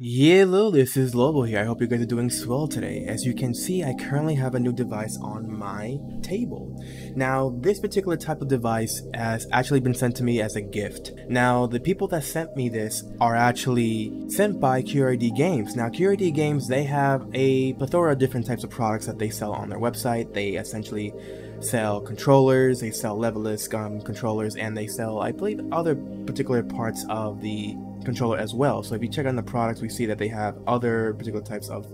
Yeah, this is Lobo here. I hope you guys are doing swell today. As you can see, I currently have a new device on my table. Now, this particular type of device has actually been sent to me as a gift. Now, the people that sent me this are actually sent by QRD Games. Now, QRD Games, they have a plethora of different types of products that they sell on their website. They essentially sell controllers, they sell leverless um, controllers, and they sell, I believe, other particular parts of the controller as well. So if you check on the products, we see that they have other particular types of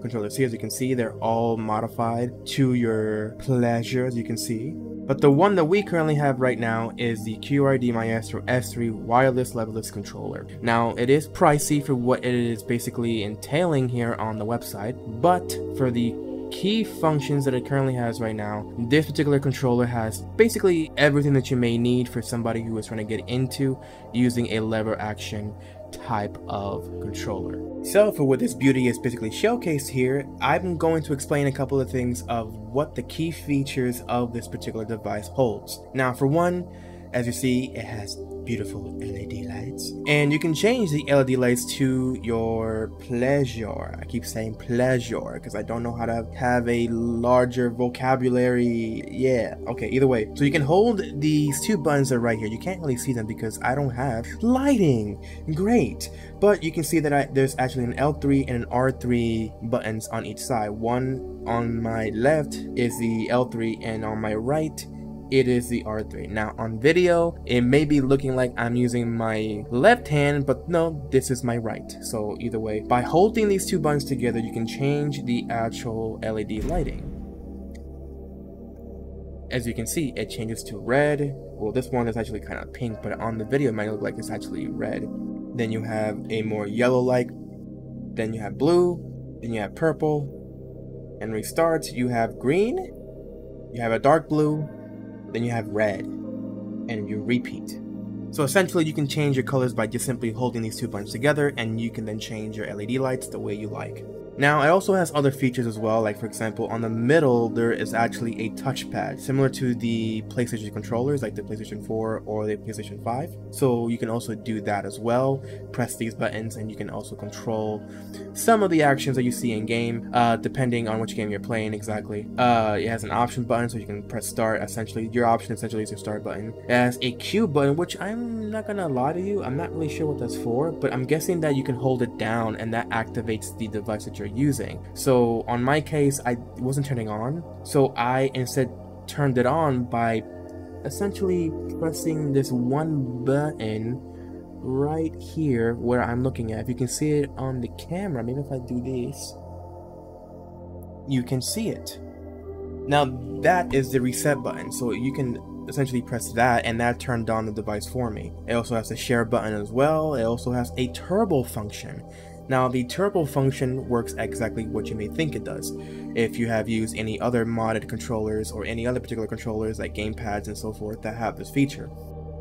controllers here. As you can see, they're all modified to your pleasure, as you can see. But the one that we currently have right now is the QRD Maestro S3 wireless leverless controller. Now, it is pricey for what it is basically entailing here on the website, but for the key functions that it currently has right now, this particular controller has basically everything that you may need for somebody who is trying to get into using a lever action type of controller. So for what this beauty is basically showcased here, I'm going to explain a couple of things of what the key features of this particular device holds. Now for one, as you see, it has beautiful LED lights. And you can change the LED lights to your pleasure. I keep saying pleasure because I don't know how to have a larger vocabulary. Yeah, okay, either way. So you can hold these two buttons that are right here. You can't really see them because I don't have lighting. Great. But you can see that I, there's actually an L3 and an R3 buttons on each side. One on my left is the L3 and on my right it is the R3. Now on video, it may be looking like I'm using my left hand, but no, this is my right. So either way, by holding these two buttons together, you can change the actual LED lighting. As you can see, it changes to red. Well, this one is actually kind of pink, but on the video, it might look like it's actually red. Then you have a more yellow light. Then you have blue. Then you have purple. And restart, you have green. You have a dark blue then you have red, and you repeat. So essentially you can change your colors by just simply holding these two buttons together and you can then change your LED lights the way you like. Now, it also has other features as well, like for example, on the middle, there is actually a touchpad, similar to the PlayStation controllers, like the PlayStation 4 or the PlayStation 5. So you can also do that as well, press these buttons, and you can also control some of the actions that you see in game, uh, depending on which game you're playing exactly. Uh, it has an option button, so you can press start, essentially, your option essentially is your start button. It has a Q button, which I'm not gonna lie to you, I'm not really sure what that's for, but I'm guessing that you can hold it down and that activates the device that you're using. So on my case, I wasn't turning on, so I instead turned it on by essentially pressing this one button right here where I'm looking at. If you can see it on the camera, maybe if I do this, you can see it. Now that is the reset button, so you can essentially press that and that turned on the device for me. It also has a share button as well. It also has a turbo function. Now, the turbo function works exactly what you may think it does. If you have used any other modded controllers or any other particular controllers like gamepads and so forth that have this feature.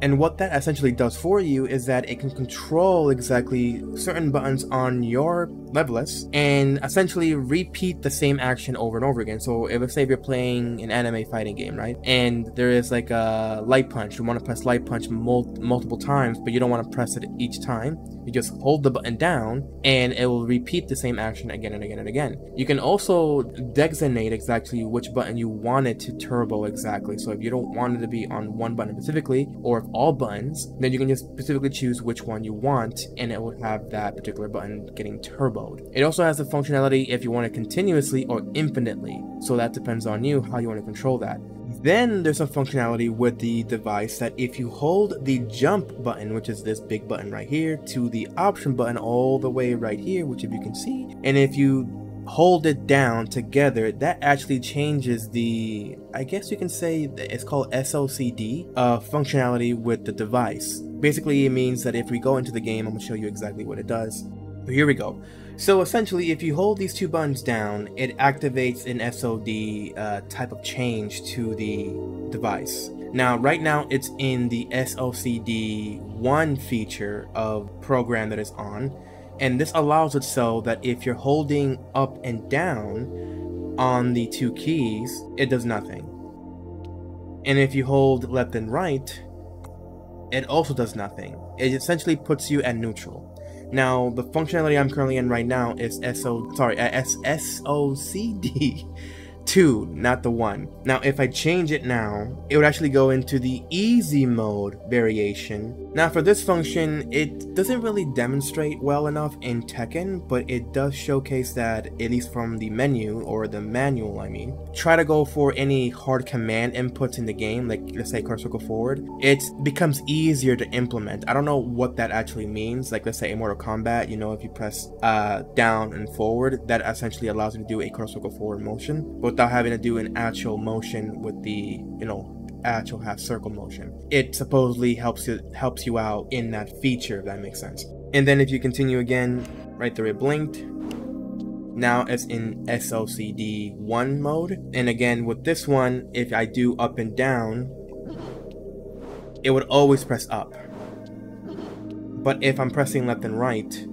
And what that essentially does for you is that it can control exactly certain buttons on your leverless and essentially repeat the same action over and over again. So if let's say if you're playing an anime fighting game, right? And there is like a light punch, you want to press light punch mul multiple times, but you don't want to press it each time. You just hold the button down and it will repeat the same action again and again and again. You can also designate exactly which button you want it to turbo exactly. So if you don't want it to be on one button specifically, or all buttons, then you can just specifically choose which one you want and it will have that particular button getting turboed. It also has the functionality if you want it continuously or infinitely, so that depends on you how you want to control that. Then there's some functionality with the device that if you hold the jump button, which is this big button right here, to the option button all the way right here, which if you can see, and if you hold it down together, that actually changes the, I guess you can say it's called SOCD uh, functionality with the device. Basically, it means that if we go into the game, I'm gonna show you exactly what it does. So here we go. So essentially, if you hold these two buttons down, it activates an SOD uh, type of change to the device. Now, right now, it's in the SOCD 1 feature of program that is on, and this allows it so that if you're holding up and down on the two keys, it does nothing. And if you hold left and right, it also does nothing. It essentially puts you at neutral. Now, the functionality I'm currently in right now is SO, sorry, uh, SOCD 2, not the 1. Now, if I change it now, it would actually go into the easy mode variation. Now, for this function, it doesn't really demonstrate well enough in Tekken, but it does showcase that, at least from the menu, or the manual, I mean. Try to go for any hard command inputs in the game, like let's say quarter circle forward. It becomes easier to implement. I don't know what that actually means, like let's say in Mortal Kombat, you know, if you press uh, down and forward, that essentially allows you to do a quarter circle forward motion. Without having to do an actual motion with the, you know, actual half circle motion. It supposedly helps you helps you out in that feature, if that makes sense. And then if you continue again, right there it blinked. Now it's in SOCD 1 mode. And again, with this one, if I do up and down, it would always press up. But if I'm pressing left and right,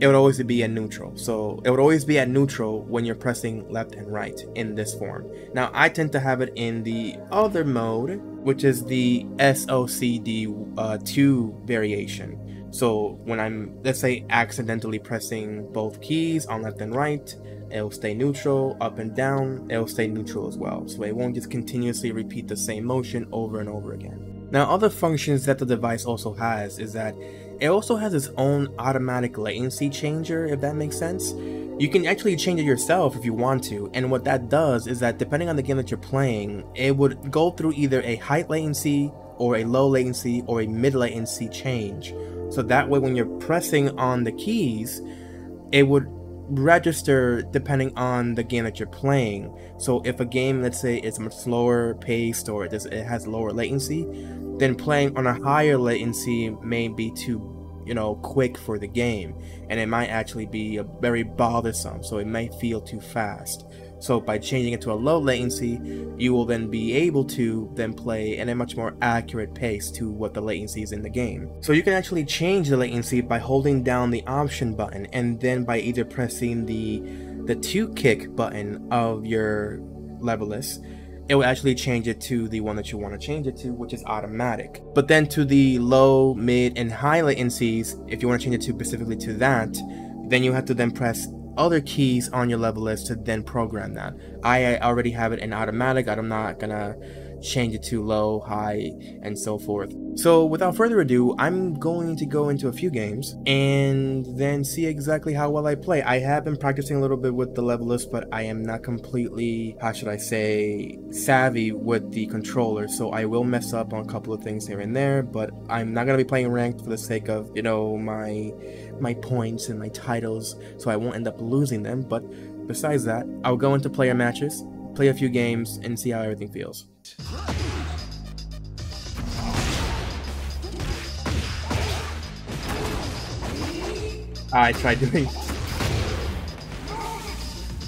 it would always be at neutral. So it would always be at neutral when you're pressing left and right in this form. Now I tend to have it in the other mode, which is the SOCD2 uh, variation. So when I'm, let's say, accidentally pressing both keys on left and right, it'll stay neutral, up and down, it'll stay neutral as well. So it won't just continuously repeat the same motion over and over again. Now other functions that the device also has is that it also has its own automatic latency changer, if that makes sense. You can actually change it yourself if you want to, and what that does is that depending on the game that you're playing, it would go through either a high latency or a low latency or a mid latency change. So that way when you're pressing on the keys, it would register depending on the game that you're playing. So if a game, let's say, is much slower paced or it, it has lower latency, then playing on a higher latency may be too you know quick for the game and it might actually be very bothersome so it may feel too fast. So by changing it to a low latency you will then be able to then play in a much more accurate pace to what the latency is in the game. So you can actually change the latency by holding down the option button and then by either pressing the the two kick button of your leverless it will actually change it to the one that you want to change it to, which is automatic. But then to the low, mid, and high latencies, if you want to change it to specifically to that, then you have to then press other keys on your leverless to then program that. I already have it in automatic. I'm not gonna change it to low, high, and so forth. So without further ado, I'm going to go into a few games and then see exactly how well I play. I have been practicing a little bit with the leverless, but I am not completely, how should I say, savvy with the controller, so I will mess up on a couple of things here and there, but I'm not going to be playing ranked for the sake of, you know, my my points and my titles, so I won't end up losing them, but besides that, I'll go into player matches, play a few games, and see how everything feels. I tried doing.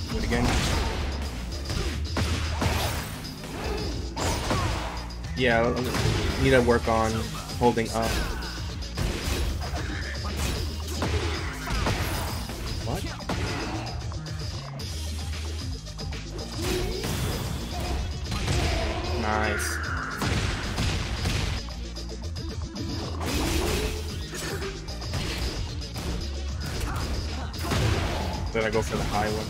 Do it again. Yeah, need to work on holding up. Nice. Then I go for the high one.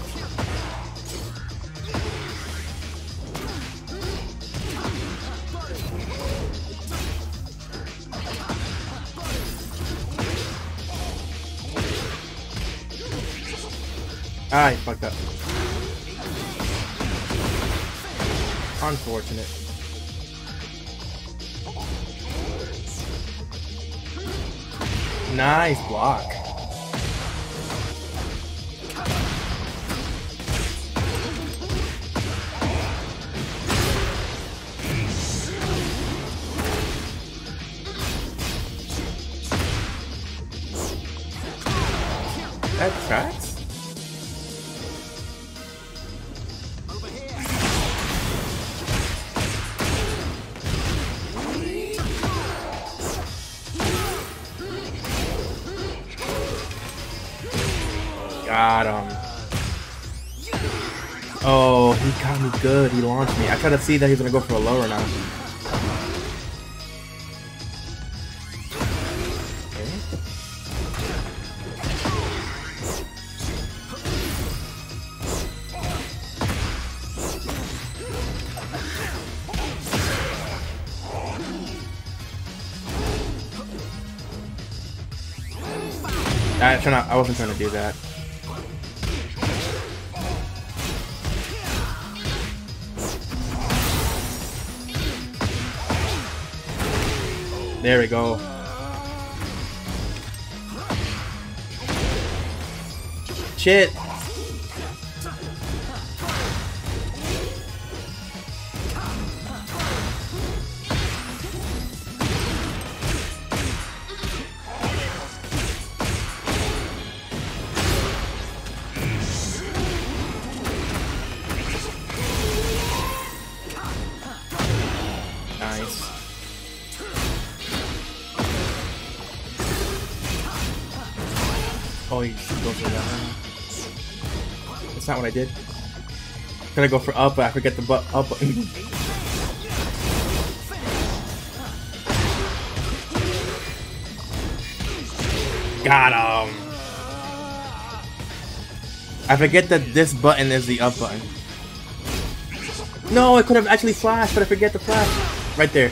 Ah, I fucked up. Unfortunate. Nice block. That tracks? Launched me. I tried to see that he's gonna go for a lower now. I, trying I wasn't trying to do that. There we go. Shit. Oh, he goes that. That's not what I did. I'm gonna go for up, but I forget the bu up button. Got him! I forget that this button is the up button. No, I could have actually flashed, but I forget the flash. Right there.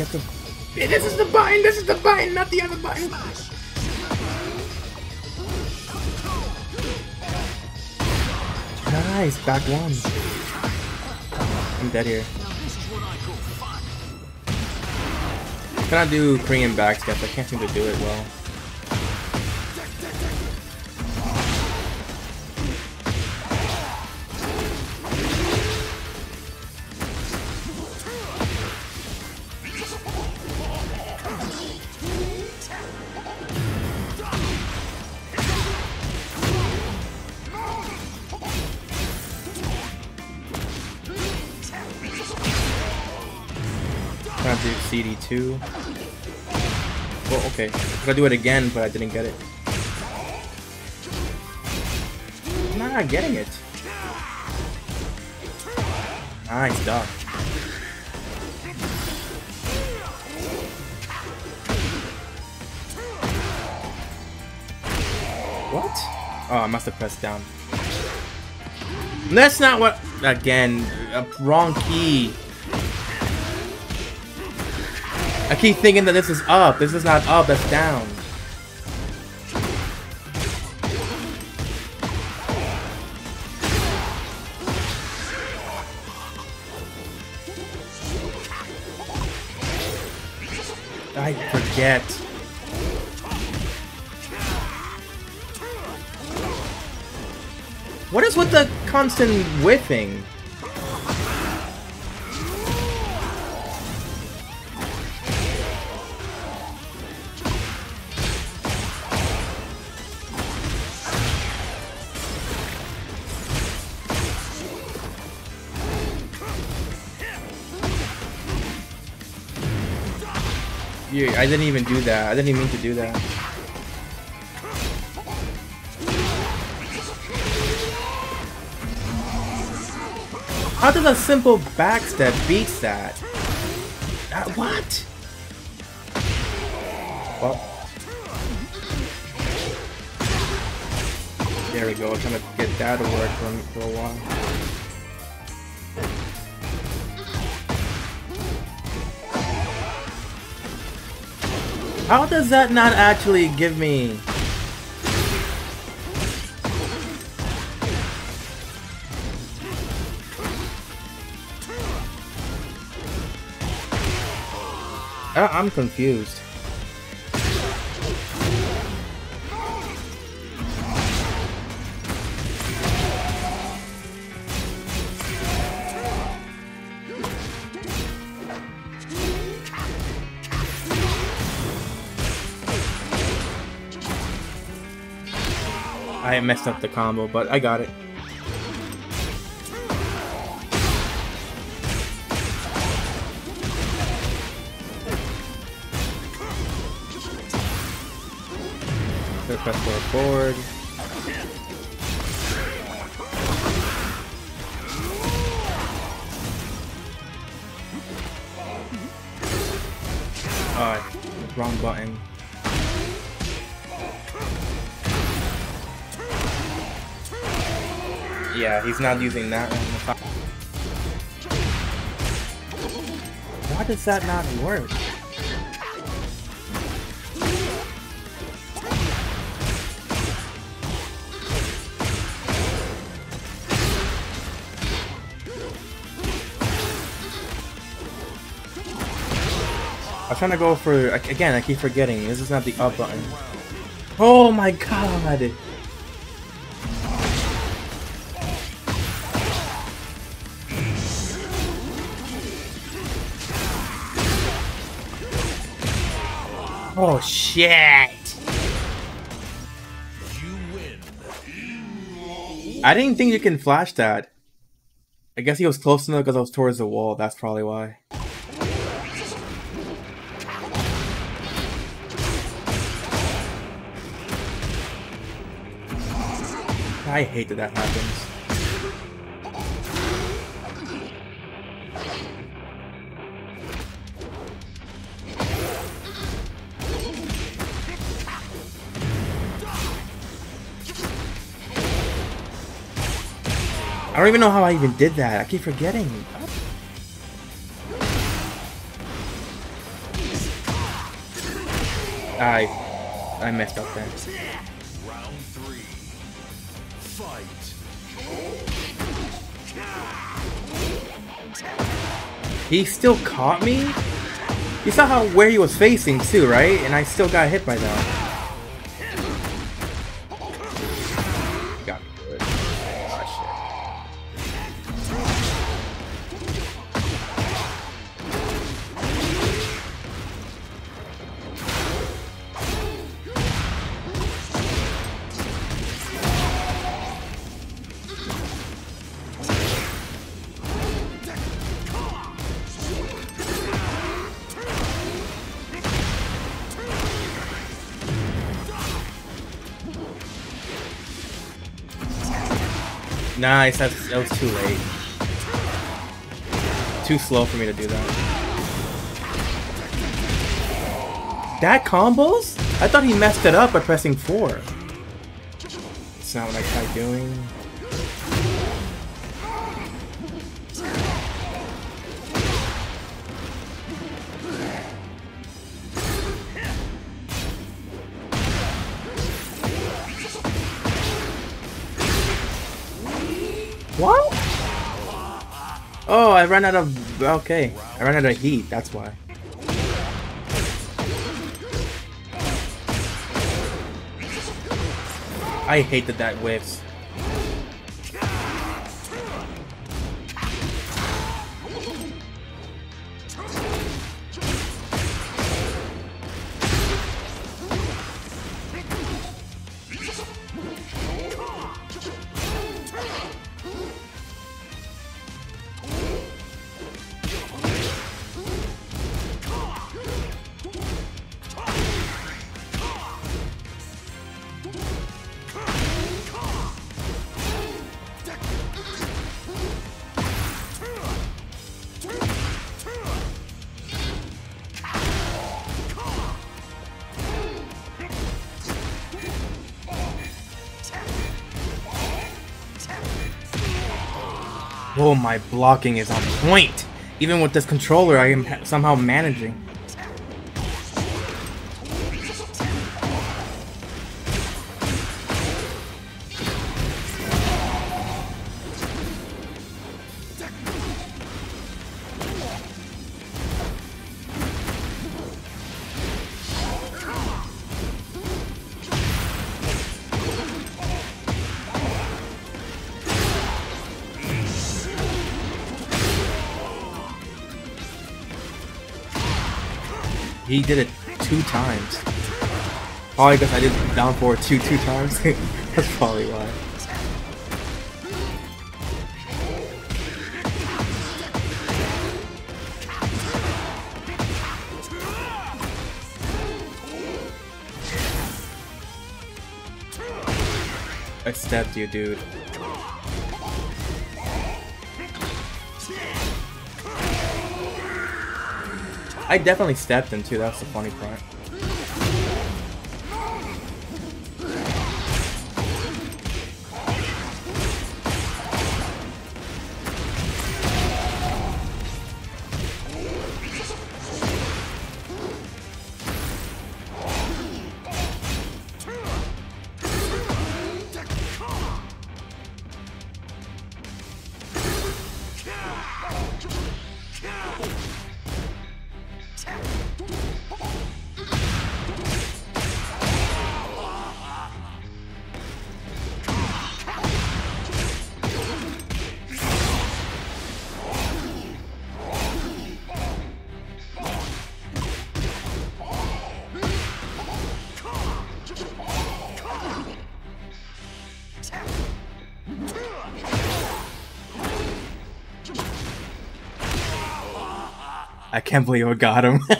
I forget the... This is the button! This is the button, not the other button! Nice, back one. I'm dead here. Can I do Korean backsteps? I can't seem to do it well. CD2? Well, okay. I'm gonna do it again, but I didn't get it. I'm not getting it. Nice duck. What? Oh, I must have pressed down. That's not what... Again, wrong key. I keep thinking that this is up. This is not up, that's down. I forget. What is with the constant whiffing? Yeah, I didn't even do that. I didn't even mean to do that. How does a simple backstep beat that? Uh, what? Well. There we go. I'm trying to get that to work for, for a while. How does that not actually give me... Ah, I'm confused. I messed up the combo, but I got it. press forward. Uh, wrong button. Yeah, he's not using that one. Why does that not work? I am trying to go for again. I keep forgetting. This is not the up button. Oh my god! Oh shit! I didn't think you can flash that. I guess he was close enough because I was towards the wall. That's probably why. I hate that that happens. Don't even know how I even did that. I keep forgetting. I I messed up there. He still caught me? You saw how where he was facing too, right? And I still got hit by that. Nice, that's, that was too late. Too slow for me to do that. That combos? I thought he messed it up by pressing 4. It's not what I tried doing. I ran out of... Okay. I ran out of heat, that's why. I hate that that whiffs. Oh, my blocking is on point. Even with this controller, I am somehow managing. He did it two times. Oh, I guess I did down forward two two times. That's probably why. I stepped you, dude. I definitely stepped him too, that's the funny part. Can't believe I got him.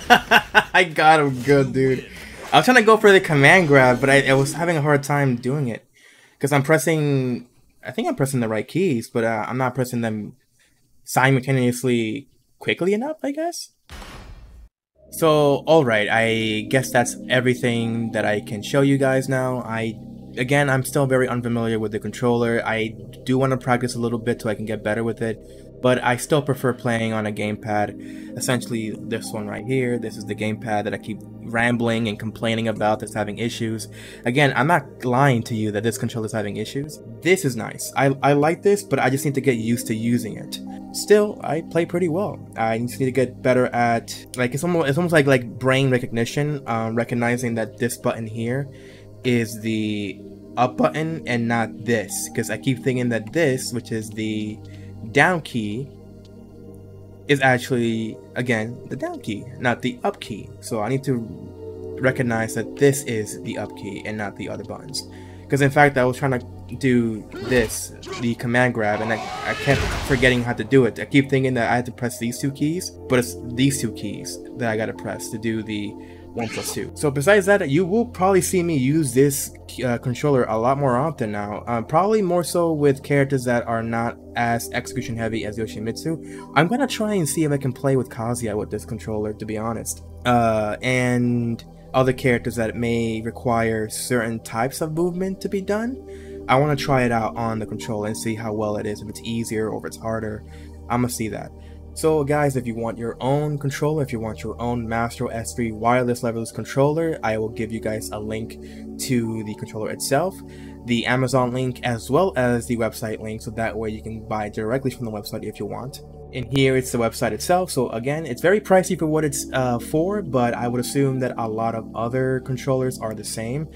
I got him good, dude. I was trying to go for the command grab, but I, I was having a hard time doing it. Because I'm pressing... I think I'm pressing the right keys, but uh, I'm not pressing them simultaneously quickly enough, I guess? So, alright, I guess that's everything that I can show you guys now. I Again, I'm still very unfamiliar with the controller. I do want to practice a little bit so I can get better with it but I still prefer playing on a gamepad. Essentially, this one right here, this is the gamepad that I keep rambling and complaining about that's having issues. Again, I'm not lying to you that this controller is having issues. This is nice. I, I like this, but I just need to get used to using it. Still, I play pretty well. I just need to get better at, like, it's almost, it's almost like, like brain recognition, um, recognizing that this button here is the up button and not this, because I keep thinking that this, which is the down key is actually, again, the down key, not the up key. So I need to recognize that this is the up key and not the other buttons. Because in fact, I was trying to do this, the command grab, and I, I kept forgetting how to do it. I keep thinking that I had to press these two keys, but it's these two keys that I gotta press to do the 1 plus 2. So besides that, you will probably see me use this uh, controller a lot more often now. Uh, probably more so with characters that are not as execution heavy as Yoshimitsu. I'm gonna try and see if I can play with Kazuya with this controller, to be honest. Uh, and other characters that may require certain types of movement to be done. I want to try it out on the controller and see how well it is, if it's easier or if it's harder. I'm gonna see that. So guys, if you want your own controller, if you want your own Maestro S3 wireless leverless controller, I will give you guys a link to the controller itself, the Amazon link, as well as the website link, so that way you can buy directly from the website if you want. And here it's the website itself, so again, it's very pricey for what it's uh, for, but I would assume that a lot of other controllers are the same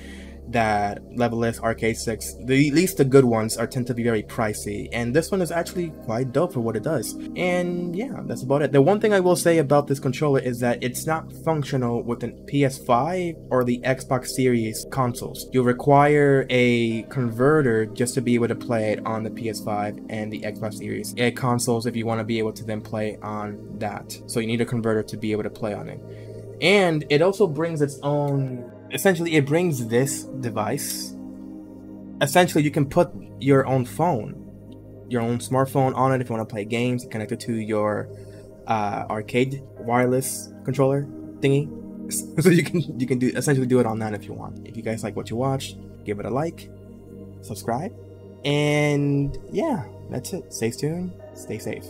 that Leverless Arcade Sticks, the, at least the good ones, are tend to be very pricey, and this one is actually quite dope for what it does. And yeah, that's about it. The one thing I will say about this controller is that it's not functional with an PS5 or the Xbox Series consoles. You'll require a converter just to be able to play it on the PS5 and the Xbox Series a consoles if you want to be able to then play on that. So you need a converter to be able to play on it. And it also brings its own essentially it brings this device essentially you can put your own phone your own smartphone on it if you want to play games connect it to your uh, arcade wireless controller thingy. So you can you can do essentially do it on that if you want. If you guys like what you watch give it a like subscribe and yeah that's it. Stay tuned stay safe